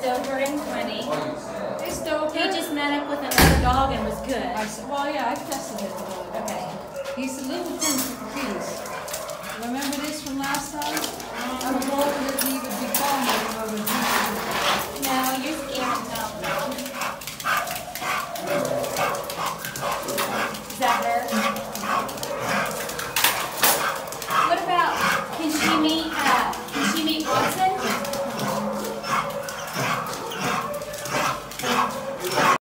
Stoker and Twenty. Hey, Stoker. He just met up with another dog and was good. I said, well, yeah, I tested it. Okay. He's a little thin for the keys. Remember this from last time? Um, I